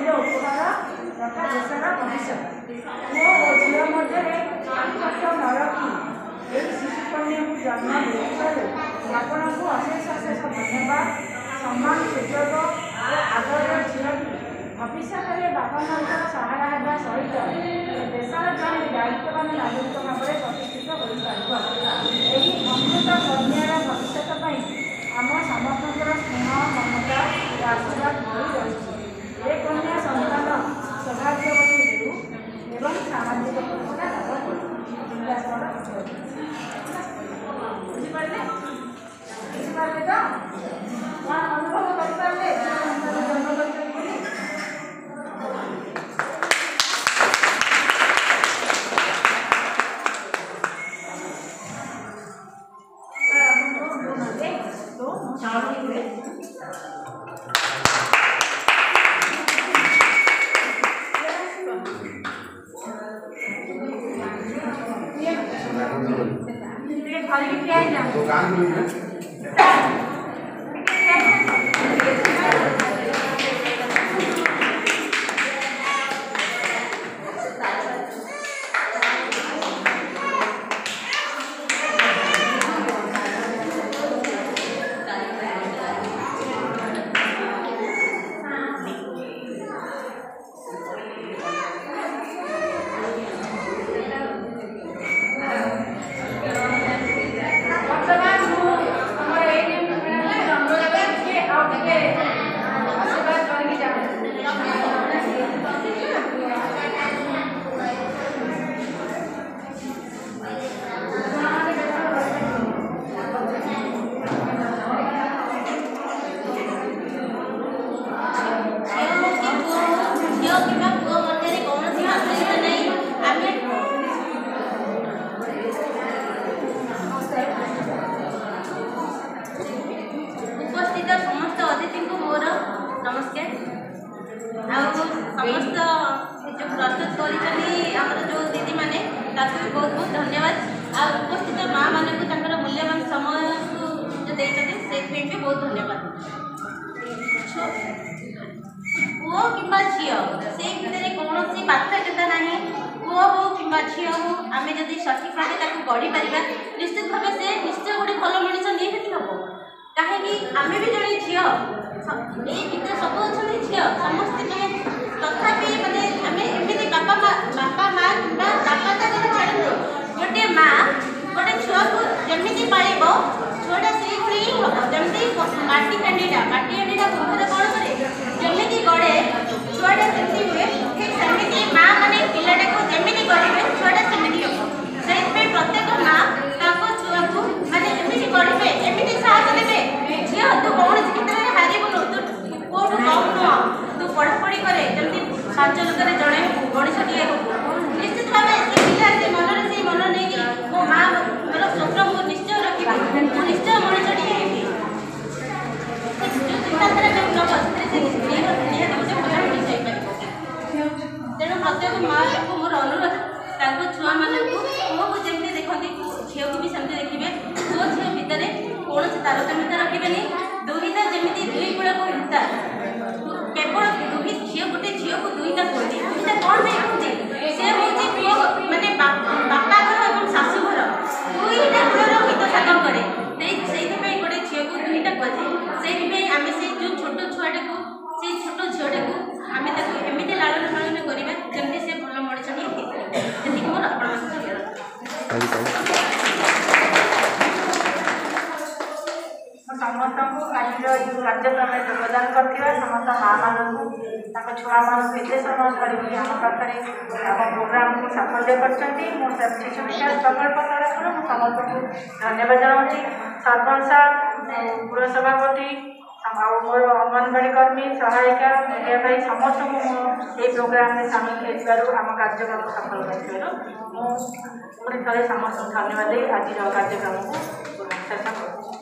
ଝିଅ ଉପହାର ରଖା ଦେଶର ଭବିଷ୍ୟତ ପୁଅ ଓ ଝିଅ ମଧ୍ୟରେ ସମ୍ପର୍କ ନ ରଖି ଏହି ଶିଶୁକନ୍ୟାକୁ ଜନ୍ମ ଦେଇଥିବାରୁ ଆପଣଙ୍କୁ ଅଶେଷ ଅଶେଷ ଧନ୍ୟବାଦ ସମ୍ମାନ ସୁଯୋଗ ଓ ଆଗର ଝିଅକୁ ଭବିଷ୍ୟତରେ ବାପା ମାଆଙ୍କର ସହାରା ହେବା ସହିତ ଦେଶର ଜଣେ ଦାୟିତ୍ୱବାନ ନାଗରିକ ଭାବରେ ପ୍ରତିଷ୍ଠିତ ହୋଇପାରିବ ଏହି Thank you. गांधी ସମସ୍ତ ଯେଉଁ ପ୍ରସ୍ତୁତ କରିଛନ୍ତି ଆମର ଯେଉଁ ଦିଦିମାନେ ତାକୁ ବି ବହୁତ ବହୁତ ଧନ୍ୟବାଦ ଆଉ ଉପସ୍ଥିତ ମାଆମାନଙ୍କୁ ତାଙ୍କର ମୂଲ୍ୟବାନ ସମୟକୁ ଯେଉଁ ଦେଇଛନ୍ତି ସେଥିପାଇଁ ବି ବହୁତ ଧନ୍ୟବାଦ ପୁଅ କିମ୍ବା ଝିଅ ସେ ଭିତରେ କୌଣସି ପାର୍ଥକ୍ୟତା ନାହିଁ ପୁଅ ହଉ କିମ୍ବା ଝିଅ ହଉ ଆମେ ଯଦି ସଠିକ୍ ଭାବେ ତାକୁ ଗଢ଼ିପାରିବା ନିଶ୍ଚିତ ଭାବେ ସେ ନିଶ୍ଚୟ ଗୋଟେ ଭଲ ମଣିଷ ନିହାତି ହେବ कि आम भी जड़े झीते सब अच्छे झी समस्त मैंने तथा मैंने आम एम बापा माँ कि बापा तक छाड़ू गोटे माँ गोटे छुआ को जमी पाल छुआटा से जमी मटी हाँटा मटी हाँटा कौन करे जमी गड़े छुआटा से माँ मैंने पिलाटा को जमी गढ़े তারতম্যতা রাখিবেনি ଝିଅ କାର୍ଯ୍ୟକ୍ରମରେ ଯୋଗଦାନ କରିଥିବା ସମସ୍ତ ମାଆମାନଙ୍କୁ ତାଙ୍କ ଛୁଆମାନଙ୍କୁ ଏତେ ସମୟ ଧରିକି ଆମ ପାଖରେ ଆମ ପ୍ରୋଗ୍ରାମକୁ ସାଫଲ୍ୟ କରିଛନ୍ତି ମୁଁ ଶିଶୁ ବିକାଶ ପ୍ରକଳ୍ପ ତରଫରୁ ମୁଁ ସମସ୍ତଙ୍କୁ ଧନ୍ୟବାଦ ଜଣାଉଛି ସରପଞ୍ଚ ସାର୍ ଗୃହସଭାପତି ଆଉ ମୋର ଅଙ୍ଗନବାଡ଼ି କର୍ମୀ ସହାୟିକା ମିଡ଼ିଆ ଭାଇ ସମସ୍ତଙ୍କୁ ମୁଁ ଏହି ପ୍ରୋଗ୍ରାମରେ ସାମିଲ ହୋଇଥିବାରୁ ଆମ କାର୍ଯ୍ୟକ୍ରମକୁ ସଫଳ କରିଥିବାରୁ ମୁଁ ପୁଣି ଥରେ ସମସ୍ତଙ୍କୁ ଧନ୍ୟବାଦ ଦେଇ ଆଜିର କାର୍ଯ୍ୟକ୍ରମକୁ ଶେଷ କରୁଛି